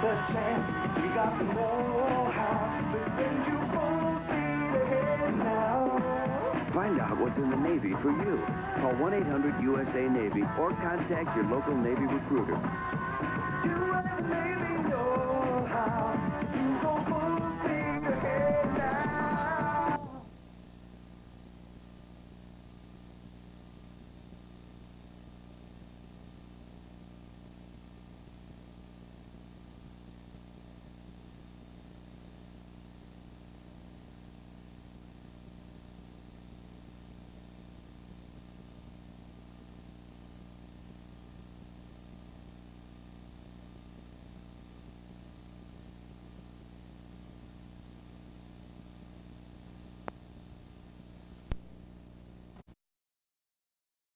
chance. Got know-how. Send you full speed ahead now. Find out what's in the Navy for you. Call 1-800-USA-NAVY or contact your local Navy recruiter.